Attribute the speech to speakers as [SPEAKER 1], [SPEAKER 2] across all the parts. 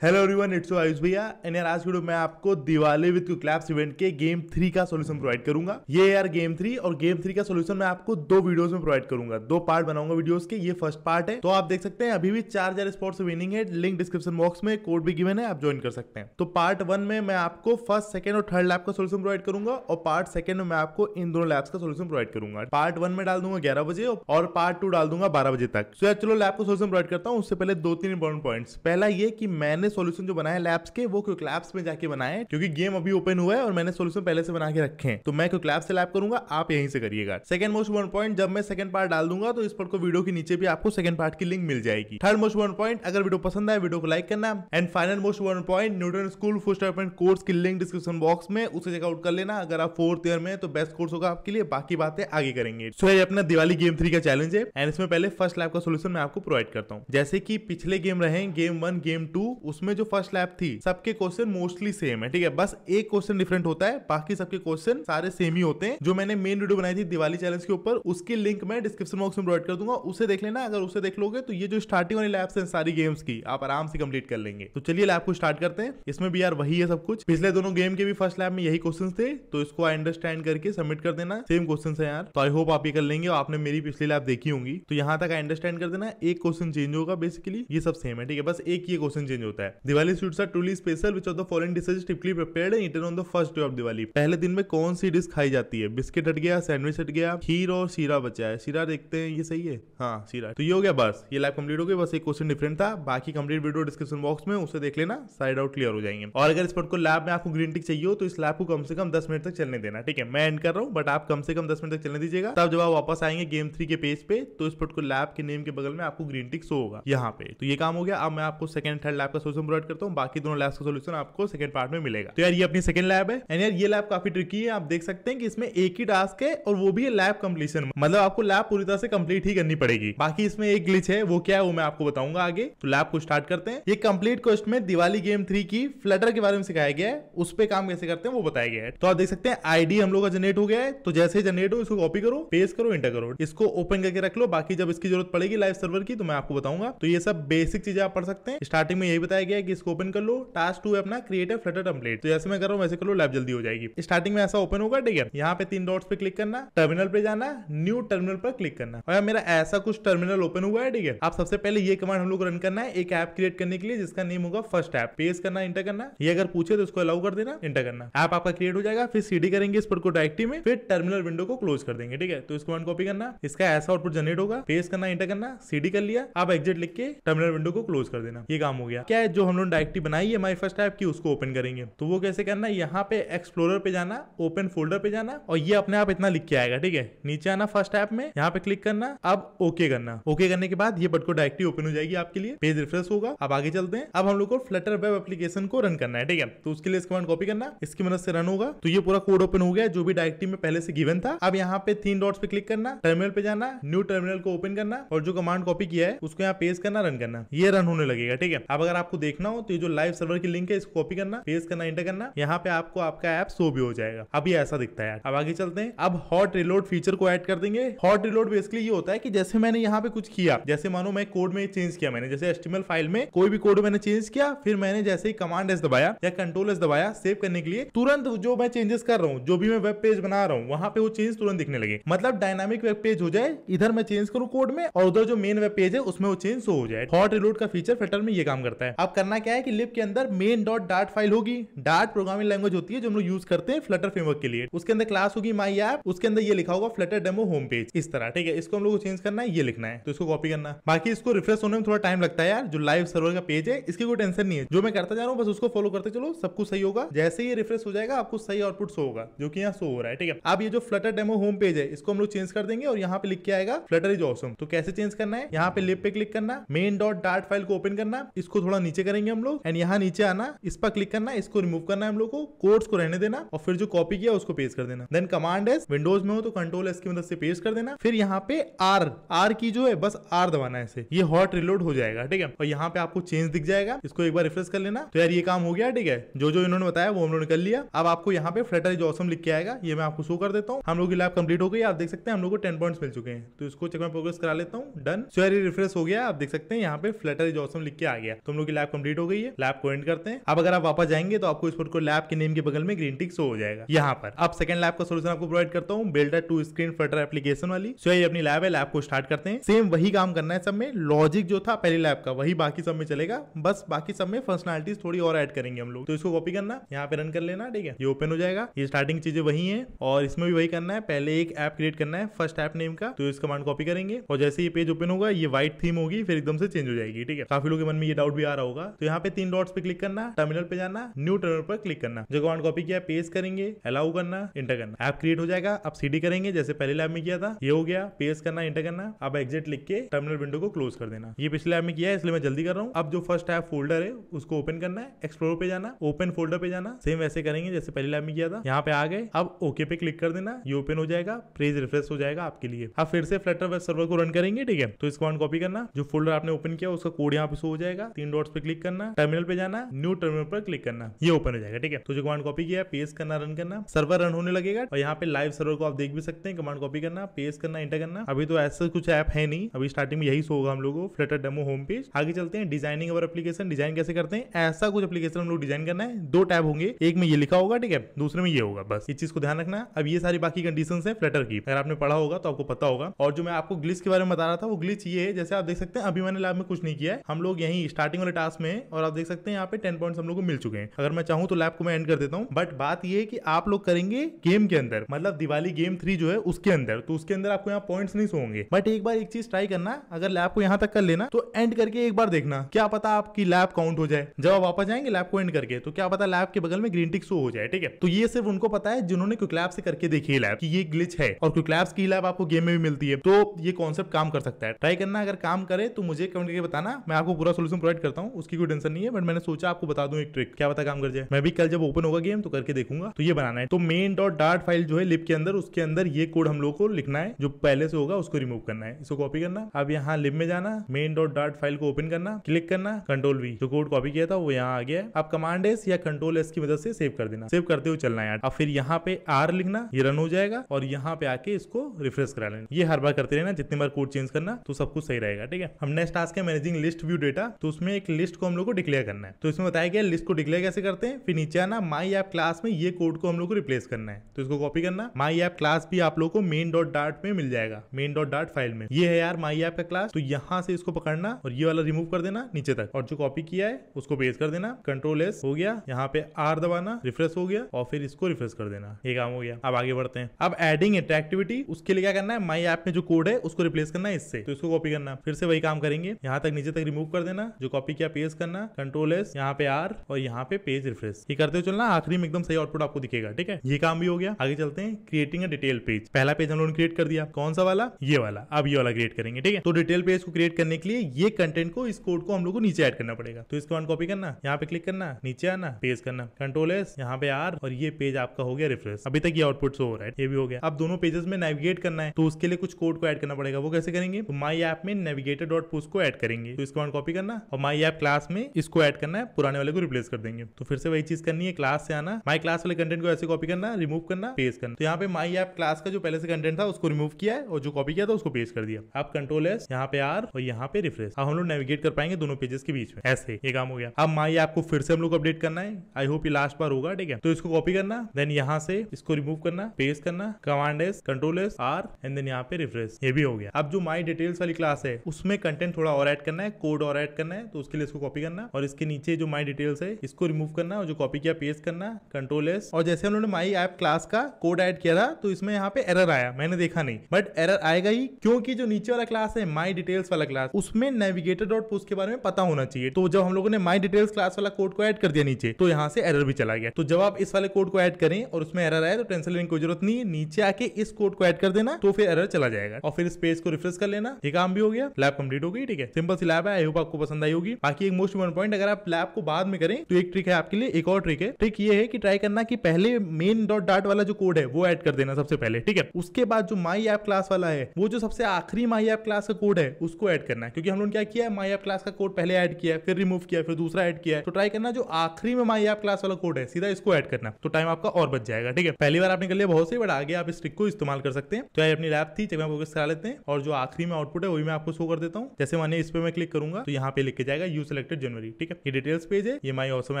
[SPEAKER 1] Hello everyone it's Ayush भैया। And यार, आज वीडियो में आपको दिवाली विद क्लैप्स इवेंट के गेम थ्री का सॉल्यूशन प्रोवाइड करूँगा। ये यार गेम थ्री और गेम थ्री का सॉल्यूशन मैं आपको दो वीडियोस में प्रोवाइड करूँगा। दो पार्ट बनाऊँगा वीडियोस के, ये फ़र्स्ट पार्ट है। तो आप देख सकते हैं, अभी भी चार हज़ार स्पोर्ट्स विनिंग है। लिंक डिस्क्रिप्शन बॉक्स में कोड भी गिवन है, आप ज्वाइन कर सकते हैं। तो पार्ट वन में मैं आपको फ़र्स्ट सेकंड और थर्ड लैब का सोल्यूशन प्रोवाइड करूँगा और पार्ट सेकंड में आपको इन दोनों लैब्स का सोल्यूशन प्रोवाइड करूँगा। पार्ट वन में डाल दूँगा ग्यारह बजे और पार्ट टू डाल दूँगा बारह बजे तक। तो यार, चलो लैब का सोल्यूशन प्रोवाइड करता हूँ। उससे पहले दो तीन इंपॉर्टेंट पॉइंट्स पहला ये कि मैंने सोल्यूशन जो बनाया लैब्स के, वो क्यों लैब्स में जाके बनाए, क्योंकि गेम अभी ओपन हुआ है और मैंने सोल्यूशन पहले से बना के रखे हैं। तो मैं क्यों लैब से लैब करूँगा, आप यहीं से करिएगा। सेकंड मोस्ट वन पॉइंट जब मैं सेकंड पार्ट डाल दूँगा तो इस पर को वीडियो के नीचे भी आपको सेकंड पार्ट की लिंक मिल जाएगी। थर्ड मोस्ट वन पॉइंट अगर वीडियो पसंद आए वीडियो को लाइक करना। And final most one point Newton school full development course की लिंक डिस्क्रिप्शन बॉक्स में, उसे चेकआउट कर लेना। अगर आप फोर्थ ईयर में तो बेस्ट कोर्स होगा आपके लिए, बाकी बातें आगे करेंगे। सो ये अपना दिवाली गेम थ्री का चैलेंज है। एंड इसमें पहले फ़र्स्ट लैब का सोल्यूशन मैं आपको प्रोवाइड करता हूँ। जैसे कि पिछले गेम रहे गेम वन गेम टू उसमें जो फ़र्स्ट लैब थी, सबके क्वेश्चन मोस्टली सेम है, ठीक है? बस एक क्वेश्चन डिफरेंट होता है, बाकी सबके क्वेश्चन सारे सेम ही होते हैं। जो मैंने मेन वीडियो बनाई थी, दिवाली चैलेंज के ऊपर, उसकी लिंक मैं डिस्क्रिप्शन बॉक्स में प्रोवाइड कर दूँगा। उसे देख लेना, अगर उसे देख लोगे तो ये जो स्टार्टिंग वाली लैब्स है सारी गेम्स की, आप आराम से कंप्लीट कर लेंगे। तो चलिए लैब को स्टार्ट करते हैं। इसमें भी यार वही है सब कुछ। पिछले दोनों गेम के भी फ़र्स्ट लैब में यही क्वेश्चन थे तो इसको अंडरस्टैंड करके सबमिट कर देना। सेम क्वेश्चन है यार। तो आई होप आप ये कर लेंगे आपने मेरी पिछली लैब देखी होंगी। तो यहाँ तक अंडरस्टैंड कर देना, एक क्वेश्चन चेंज होगा बेसिकली ये सब सेम है, ठीक है? बस एक ये क्वेश्चन चेंज होता है। Diwali sweets are truly special which of the following dishes typically prepared and on the first day of Diwali पहले दिन में कौन सी डिश खाई जाती है? बिस्किट हट गया सैंडविच हट गया, खीर और सीरा बचा है। सीरा देखते हैं, ये सही है? हाँ सीरा तो ये हो गया बस। ये लैब कंप्लीट हो गया बस एक क्वेश्चन डिफरेंट था। बाकी कंप्लीट वीडियो डिस्क्रिप्शन बॉक्स में, उसे देख लेना साइड आउट क्लियर हो जाएँगे। और अगर इस पर को लैब में आपको ग्रीन टिक चाहिए हो तो इस लैब को कम से कम दस मिनट तक चलने देना, ठीक है? मैं एंड कर रहा हूँ बट आप कम से कम दस मिनट तक चलने दीजिएगा। तब जब आप वापस आएँगे गेम थ्री के पेज पे तो इस पर को लैब के नेम के बगल में आपको ग्रीन टिक शो होगा, यहाँ पे। तो ये काम हो गया। अब मैं आपको सेकंड थर्ड लैब का सोल्यूशन प्रोवाइड करता हूँ, बाकी दोनों लैब का सोल्यूशन आपको सेकंड पार्ट में मिलेगा। तो यार, ये अपनी सेकंड लैब है एंड यार, ये लैब काफ़ी ट्रिकी है, आप देख सकते हैं कि इसमें एक ही टास्क है, और वो भी है लैब कंप्लीशन मतलब आपको लैब पूरी तरह से कंप्लीट ही करनी पड़ेगी। बाकी इसमें एक ग्लिच है, वो क्या है, वो मैं आपको बताऊँगा आगे। तो लैब को स्टार्ट करते हैं। ये कंप्लीट क्वेश्चन में दिवाली गेम थ्री की फ्लटर के बारे में सिखाया गया है, उस पर काम कैसे करते हैं, वो बताया गया है। तो आप देख सकते हैं आईडी हम लोग का जनरेट हो गया है। तो जैसे जनरेट हो, इसको कॉपी करो पेस्ट करो इंटर करो। इसको ओपन करके रख लो, बाकी जब इसकी ज़रूरत पड़ेगी लाइव सर्वर की तो मैं आपको बताऊँगा। तो ये सब बेसिक चीज़ें आप पढ़ सकते हैं। स्टार्टिंग में यही बताया गया है कि इसको ओपन कर लो। टास्क टू है अपना क्रिएट फ्लटर टेम्पलेट तो जैसे मैं कर रहा हूँ, वैसे कर लो लैब जल्दी हो जाएगी। स्टार्टिंग में ऐसा ओपन होगा, ठीक है? यहाँ पे तीन डॉट्स पे क्लिक करना टर्मिनल पे जाना न्यू टर्मिनल पर क्लिक करना। और मेरा ऐसा कुछ टर्मिनल ओपन हुआ है, ठीक है? आप सबसे पहले ये कमांड हम लोग रन करना है, एक ऐप क्रिएट करने के लिए, जिसका नेम होगा फ़र्स्ट ऐप पेज करना इंटर करना। ये अगर पूछे तो उसको अलाउ कर देना इंटर करना। ऐप आपका क्रिएट हो जाएगा, फिर सीडी करेंगे इस पर को डायरेक्टरी में, फिर टर्मिनल विंडो को क्लोज कर देंगे, ठीक है? तो इसको कॉपी करना। इसका ऐसा आउटपुट जनरेट होगा पेज करना इंटर करना सीडी कर लिया। आप एग्जिट लिख के टर्मिनल विंडो को क्लोज कर देना। ये काम हो गया। क्या है? जो हम लोग डायरेक्टरी बनाई है माई फ़र्स्ट ऐप की, उसको ओपन करेंगे। तो वो कैसे करना है? यहाँ पे एक्सप्लोरर पे जाना ओपन फोल्डर पे जाना और ये अपने आप इतना लिख के आएगा, ठीक है? नीचे आना फ़र्स्ट ऐप में, यहाँ पे क्लिक करना, अब ओके करना। ओके करने के बाद ये बट को डायरेक्टली ओपन हो जाएगी आपके लिए पेज रिफ्रेश होगा। अब आगे चलते हैं। अब हम लोग को फ्लटर वेब एप्लीकेशन को रन करना है, ठीक है? तो उसके लिए कमांड कॉपी करना, इसकी मदद से रन होगा। तो ये पूरा कोड ओपन हो गया, जो भी डायरेक्टरी में पहले से गिवन था। अब यहाँ पे तीन डॉट्स पे क्लिक करना टर्मिनल पे जाना न्यू टर्मिनल को ओपन करना और जो कमांड कॉपी किया है, उसको यहाँ पेज करना रन करना। ये रन होने लगेगा, ठीक है? अब अगर आपको देखना हो तो ये जो लाइव सर्वर की लिंक है, इसको कॉपी करना पेज करना इंटर करना। यहाँ पे आपको आपका ऐप शो भी हो जाएगा। ये ऐसा दिखता है अब आगे चलते हैं। अब हॉट रिलोड फीचर को ऐड कर देंगे। हॉट रिलोड बेसिकली ये होता है कि जैसे मैंने यहाँ पे कुछ किया, जैसे मानो मैं कोड में चेंज किया मैंने, जैसे एस्टिमल फ़ाइल में कोई भी कोड मैंने चेंज किया, फिर मैंने जैसे ही कमांड एस दबाया या कंट्रोल एस दबाया सेव करने के लिए तुरंत जो मैं चेंजेस कर रहा हूँ, जो भी मैं वेब पेज बना रहा हूँ, वहाँ पे वो चेंज तुरंत दिखने लगे। मतलब डायनामिक वेब पेज हो जाए, इधर मैं चेंज करूँ कोड में और उधर जो मेन वेब पेज है, उसमें वो चेंज हो जाए। हॉट रिलोड का फीचर फ़िल्टर में ये काम करता है। अब करना क्या है कि लिप के अंदर मेन डॉट डाट फ़ाइल होगी। डाट प्रोग्रामिंग लैंग्वेज होती है जो हम लोग यूज़ करते हैं फ्लटर फ्रेमवर्क के लिए। उसके अंदर क्लास होगी माई ऐप उसके अंदर ये लिखा होगा फ्लटर डेमो होम पेज इस तरह, ठीक है? इसको हम लोग को चेंज करना है, ये लिखना है। तो इसको कॉपी करना। बाकी इसको रिफ्रेश होने में थोड़ा टाइम लगता है यार, जो लाइव सर्वर का पेज है, इसकी कोई टेंशन नहीं है। जो मैं करता जा रहा हूँ, बस उसको फॉलो करते चलो, सब कुछ सही होगा। जैसे ही रिफ्रेश हो जाएगा, आपको सही आउटपुट शो होगा, जो कि यहाँ शो हो रहा है, ठीक है? अब ये जो फ्लटर डेमो होम पेज है, इसको हम लोग चेंज कर देंगे और यहाँ पे लिख के आएगा फ्लटर इज़ ऑसम तो कैसे चेंज करना है? यहाँ पे लिप पे क्लिक करना मेन डॉट डाट फ़ाइल को ओपन करना, इसको थोड़ा नीचे करेंगे हम लोग। एंड यहाँ नीचे आना, इस पर क्लिक करना, इसको रिमूव करना है हम लोग को कोड्स को रहने देना, और फिर जो कॉपी किया, उसको पेस्ट कर देना। देन कमांड है विंडोज़ में हो तो कंट्रोल एस की मदद से पेस्ट कर देना। फिर यहाँ पे आर आर की जो है, बस आर दबाना है ये हॉट रिलोड हो जाएगा, ठीक है? और यहाँ पे आपको चेंज दिख जाएगा। इसको एक बार रिफ्रेश कर लेना। तो यार ये काम हो गया, ठीक है? जो जो इन्होंने बताया, वो हम लोग ने कर लिया। अब आपको यहाँ पे फ्लटर इज़ ऑसम लिख के आएगा, ये मैं आपको शो कर देता हूँ। हम लोग की लैब कंप्लीट हो गई, आप देख सकते हैं, हम लोग को टेन पॉइंट्स मिल चुके हैं। तो इसको चेक में प्रोग्रेस करा लेता हूँ। डन सो यार रिफ्रेश हो गया, आप देख सकते हैं, यहाँ पे फ्लटर इज़ ऑसम लिख के आ गया। तो हम लोग की लैब लैब कंप्लीट हो गई है लैब को एंड करते हैं। अब अगर आप वापस जाएँगे तो आपको इस पर लैब के नेम के बगल में ग्रीन टिक शो हो जाएगा। यहाँ पर। अब सेकंड लैब का सोल्यूशन आपको प्रोवाइड करता हूँ builder two screen flutter application वाली। सो ये अपनी लैब है लैब को स्टार्ट करते हैं। सेम वही काम करना है सब में। लॉजिक जो था पहले लैब का, वही बाकी सब में चलेगा। बस बाकी सब में फंक्शनलिटीज थोड़ी और ऐड करेंगे हम लोग। तो इसको कॉपी करना, यहाँ पे रन कर लेना, ठीक है? ये ओपन हो जाएगा। ये स्टार्टिंग चीज़ें वही है, और इसमें भी वही करना है। पहले एक ऐप क्रिएट करना है फ़र्स्ट ऐप नेम का। तो इस कमांड कॉपी करेंगे, और जैसे ये पेज ओपन होगा, ये व्हाइट थीम होगी, फिर एकदम से चेंज हो जाएगी, ठीक है? काफ़ी लोगों के मन में ये डाउट भी आ रहा होगा। तो यहाँ पे तीन डॉट्स पे क्लिक करना टर्मिनल पे जाना न्यू टर्मिनल पर क्लिक करना। जो कमांड कॉपी किया पेस्ट करेंगे अलाउ करना इंटर करना। ऐप क्रिएट हो जाएगा, अब सीडी करेंगे, जैसे पहले लैब में किया था, ये हो गया पेस्ट करना इंटर करना। अब एग्जिट लिख के टर्मिनल विंडो को क्लोज कर देना। ये पिछले लैब में किया है, इसलिए मैं जल्दी कर रहा हूँ। अब जो फ़र्स्ट ऐप फोल्डर है, उसको ओपन करना है एक्सप्लोर पे जाना ओपन फोल्डर पे जाना। सेम वैसे करेंगे, जैसे पहले लैब में किया था। यहाँ पे आ गए, अब ओके पे क्लिक कर देना। ये ओपन हो जाएगा पेज रिफ्रेश हो जाएगा आपके लिए। अब फिर से फ्लटर वेब सर्वर को रन करेंगे, ठीक है? तो इस कमांड कॉपी करना। जो फोल्डर आपने ओपन किया, उसका कोड यहाँ पे शो हो जाएगा। तीन डॉट्स पे क्लिक करना टर्मिनल पे जाना न्यू टर्मिनल पर क्लिक करना। ये ओपन हो जाएगा, ठीक है? तो जो कमांड कॉपी किया पेस्ट करना रन करना। सर्वर रन होने लगेगा और यहाँ पे लाइव सर्वर को आप देख भी सकते हैं कमांड कॉपी करना पेस्ट करना इंटर करना। अभी तो ऐसा कुछ ऐप है नहीं, अभी स्टार्टिंग में यही शो होगा हम लोग फ्लटर डेमो होम पेज आगे चलते हैं डिज़ाइनिंग और एप्लीकेशन डिज़ाइन कैसे करते हैं? ऐसा कुछ एप्लीकेशन हम लोग डिज़ाइन करना है। दो टैब होंगे, एक में ये लिखा होगा, ठीक है? दूसरे में ये होगा, बस। इस चीज़ को ध्यान रखना। अब ये सारी बाकी कंडीशन है फ्लटर की। अगर आपने पढ़ा होगा तो आपको पता होगा। और जो मैं आपको ग्लिच के बारे में बता रहा था, वो ग्लिच ये है, जैसे आप देख सकते हैं, अभी मैंने लैब में कुछ नहीं किया है। हम लोग यही स्टार्टिंग वाले टास्क में, और आप देख सकते हैं यहाँ पे टेन पॉइंट हम लोग को मिल चुके हैं। अगर मैं चाहूँ तो लैब को मैं एंड कर देता हूँ। बट बात ये है कि आप लोग करेंगे गेम के अंदर मतलब दिवाली गेम थ्री जो है उसके अंदर तो उसके अंदर आपको यहाँ पॉइंट्स नहीं सोंगे बट एक बार एक चीज़ ट्राई करना, अगर लैब को यहाँ तक कर लेना तो एंड करके एक बार देखना, क्या पता आपकी लैब काउंट हो जाए। जब आप वापस जाएँगे लैब को एंड करके तो क्या पता लैब के बगल में ग्रीन टिक शो हो जाए, ठीक है? तो ये सिर्फ़ उनको पता है जिन्होंने क्विक लैब से करके देखी है लैब की ये ग्लिच है, और क्विक लैब्स की लैब आपको गेम में भी मिलती है। तो ये कॉन्सेप्ट काम कर सकता है। ट्राई करना, अगर काम करे तो मुझे कमेंट करके बताना, मैं आपको पूरा सोल्यूशन प्रोवाइड करता हूँ। उसकी कोई टेंशन नहीं है बट मैंने सोचा आपको बता दूँ एक ट्रिक क्या पता काम कर जाए। मैं भी कल जब ओपन होगा गेम तो करके देखूँगा। तो ये बनाना है। तो मेन डॉट डार्ट फ़ाइल जो है लिप के अंदर, उसके अंदर ये कोड हम लोग को लिखना है, जो पहले से होगा, उसको रिमूव करना है। इसको कॉपी करना। अब यहाँ लिप में जाना मेन डॉट डार्ट फ़ाइल को ओपन करना क्लिक करना कंट्रोल वी जो कोड कॉपी किया था, वो यहाँ आ गया अब कमांड एस या कंट्रोल एस की मदद से सेव कर देना। सेव करते हुए चलना है अब फिर यहाँ पे आर लिखना, ये रन हो जाएगा, और यहाँ पे आके इसको रिफ्रेश करा लेना। ये हर बार करते रहना, जितनी बार कोड चेंज करना तो सब कुछ सही रहेगा, ठीक है? हम नेक्स्ट टास्क है मैनेजिंग लिस्ट व्यू डेटा तो उसमें एक लिस्ट को हम लोग को डिक्लेयर करना है। तो इसमें बताया गया लिस्ट को डिक्लेयर कैसे करते हैं? फिर नीचे आना माई ऐप क्लास में ये कोड को हम लोग को रिप्लेस करना है। तो इसको कॉपी करना माई ऐप क्लास भी आप लोग को मेन डॉट डाट में मिल जाएगा मेन डॉट डाट फ़ाइल में। ये है यार माई ऐप का क्लास तो यहाँ से इसको पकड़ना और ये वाला रिमूव कर देना नीचे तक। और जो कॉपी किया है, उसको पेस्ट कर देना कंट्रोल एस हो गया, यहाँ पे आर दबाना रिफ्रेश हो गया और फिर इसको रिफ्रेश कर देना। ये काम हो गया। अब आगे बढ़ते हैं। अब एडिंग इंटरेक्टिविटी उसके लिए क्या करना है? माई ऐप में जो कोड है, उसको रिप्लेस करना है इससे। तो इसको कॉपी करना। फिर से वही काम करेंगे। यहाँ तक नीचे तक रिमूव कर देना। जो कॉपी किया पेस्ट करना कंट्रोल एस यहाँ पे आर और यहाँ पे पेज रिफ्रेश ये करते हुए चलना, आखिरी में एकदम सही आउटपुट आपको दिखेगा, ठीक है? ये काम भी हो गया। आगे चलते हैं क्रिएटिंग अ डिटेल पेज पहला पेज हम लोगों ने क्रिएट कर दिया। कौन सा वाला? ये वाला। अब ये वाला क्रिएट करेंगे, ठीक है? तो डिटेल पेज को क्रिएट करने के लिए ये कंटेंट को, इस कोड को हम लोग को नीचे ऐड करना पड़ेगा। तो इसको वन कॉपी करना, यहाँ पे क्लिक करना, नीचे आना पेज करना। कंट्रोल एस यहाँ पे आर और ये पेज आपका हो गया रिफ्रेश अभी तक ये आउटपुट हो रहा है, ये भी हो गया। अब दोनों पेजेस में नेविगेट करना है तो उसके लिए कुछ कोड को ऐड करना पड़ेगा। वो कैसे करेंगे? तो माई ऐप में नेविगेटर डॉट पुश को ऐड करेंगे। तो इसको वन कॉपी करना और माई ऐप क्लास में इसको ऐड करना है, पुराने वाले को रिप्लेस कर देंगे। तो फिर से वही चीज़ करनी है क्लास से आना। माई क्लास वाले कंटेंट को ऐसे कॉपी करना रिमूव करना पेज करना। तो यहाँ पे माई ऐप क्लास का जो पहले से कंटेंट था, उसको रिमूव किया है और जो कॉपी किया था, उसको पेज कर दिया। आप कंट्रोल एस यहाँ पे आर और यहाँ पे रिफ्रेश अब हम लोग नेविगेट कर पाएँगे दोनों पेजेस के बीच में। ऐसे, ये काम हो गया। अब माई ऐप को फिर से हम लोग अपडेट करना है। आई होप ये लास्ट बार होगा, ठीक है? तो इसको कॉपी करना देन यहाँ से इसको रिमूव करना पेज करना command S control S R and then यहाँ पे रिफ्रेश ये भी हो गया। अब जो माई डिटेल्स वाली क्लास है, उसमें कंटेंट थोड़ा और ऐड करना है कोड और ऐड करना है तो उसके लिए इसको कॉपी करना और इसके नीचे जो माई डिटेल्स है, इसको रिमूव करना और जो कॉपी किया पेस्ट करना कंट्रोल एस और जैसे उन्होंने माई ऐप क्लास का कोड ऐड किया था तो इसमें यहाँ पे एरर आया, मैंने देखा नहीं। बट एरर आएगा ही, क्योंकि जो नीचे वाला क्लास है माई डिटेल्स वाला क्लास उसमें नेविगेटर डॉट पुश के बारे में पता होना चाहिए। तो जब हम लोगों ने माई डिटेल्स क्लास वाला कोड को ऐड कर दिया नीचे तो यहाँ से एरर भी चला गया। तो जब आप इस वाले कोड को ऐड करें और उसमें एरर आए तो टेंशन लेने की ज़रूरत नहीं है नीचे आके इस कोड को ऐड कर देना तो फिर एरर चला जाएगा। और फिर इस पेज को रिफ्रेश कर लेना, ये काम भी हो गया लैब कंप्लीट हो गई, ठीक है? सिंपल सी लैब है आई होप आपको पसंद आई होगी। बाकी एक मोस्ट इम्पोर्टेंट पॉइंट अगर आप लैब को बाद में करें तो एक ट्रिक है आपके लिए, एक और ट्रिक है। ट्रिक ये है कि ट्राई करना कि पहले मेन डॉट डाट वाला जो कोड है, वो ऐड कर देना सबसे पहले, ठीक है? उसके बाद जो माई ऐप क्लास वाला है, वो जो सबसे आखिरी माई ऐप क्लास का कोड है, उसको ऐड करना है। क्योंकि हम लोग क्या किया माई ऐप क्लास का कोड पहले ऐड किया फिर रिमूव किया फिर दूसरा ऐड किया तो ट्राई करना जो आखिरी में माई ऐप क्लास वाला कोड है, सीधा इसको ऐड करना तो टाइम आपका और बच जाएगा, ठीक है? पहली बार आपने कर लिया बहुत सही बट आगे आप इस ट्रिक को इस्तेमाल कर सकते हैं। तो ये अपनी लैब थी जब फोकस करा लेते हैं। और जो आखिरी में आउटपुट है वही मैं आपको शो कर देता हूँ। जैसे मानिए इस पे मैं क्लिक करूँगा तो यहाँ पे लिख के जाएगा यूज़ सिलेक्टेड जनवरी, ठीक है? ये डिटेल्स पेज है, ये माई ऑसो में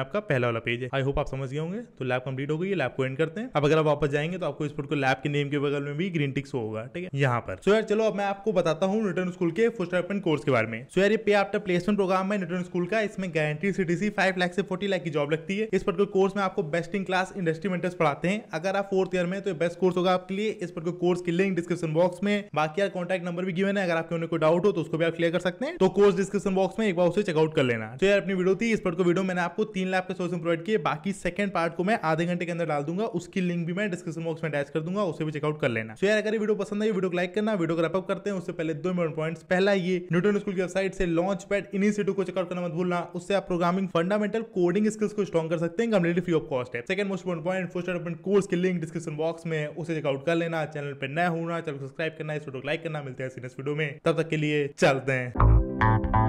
[SPEAKER 1] आपका पहला वाला पेज है। आई होप आप समझ गए होंगे। तो लैब कंप्लीट हो गई लैब को एंड करते हैं। अब अगर आप वापस जाएँगे तो आपको इस पर लैब के नेम के बगल में भी ग्रीन टिक्स होगा, ठीक है? यहाँ पर। सो यार, चलो अब मैं आपको बताता हूँ रिटर्न स्कूल के फ़र्स्ट डेवलपमेंट कोर्स के बारे में। सो यार, ये पे आफ्टर प्लेसमेंट प्रोग्राम है रिटर्न स्कूल का। इसमें गारंटी सीटीसी फाइव लाख से फोर्टी लाख की जॉब लगती है। इस पर्टिकुलर कोर्स में आपको best in class industry mentors पढ़ाते हैं। अगर आप फोर्थ ईयर में तो बेस्ट कोर्स होगा आपके लिए। इस पर्टिकुलर कोर्स की लिंक डिस्क्रिप्शन बॉक्स में। बाकी यार कॉन्टैक्ट नंबर भी गिवन है। अगर आपके उन्हें कोई डाउट हो तो उसको भी आप क्लियर कर सकते हैं। तो कोर्स डिस्क्रिप्शन बॉक्स में एक बार उसे चेकआउट कर लेना। तो यार, अपनी वीडियो थी, इस पर वीडियो मैंने आपको तीन लाख का सोल्यूशन प्रोवाइड किए। बाकी सेकंड पार्ट को मैं आधे घंटे के अंदर डाल दूँगा। उसकी लिंक भी मैं डिस्क्रिप्शन बॉक्स में अटैच कर दूँगा। उसे भी चेकआउट कर लेना। तो यार, अगर वीडियो पसंद है वीडियो को लाइक करना। वीडियो को रैपअप करते हैं। उससे पहले दो इंपॉर्टेंट पॉइंट्स पहला ये न्यूटन स्कूल की वेबसाइट से लॉन्च पैड इनिशिएटिव को चेकआउट करना मत भूलना। उससे आप प्रोग्रामिंग फंडामेंटल कोडिंग स्किल्स को स्ट्रॉन्ग कर सकते हैं। कम्प्लीटली फ्री ऑफ़ कॉस्ट है। Second most important point first development course की लिंक डिस्क्रिप्शन बॉक्स में उसे चेकआउट कर लेना। चैनल पर नया होना। चैनल सब्सक्राइब करना। इस वीडियो को लाइक करना। मिलते हैं नेक्स्ट वीडियो में। तब तक के लिए चलते हैं।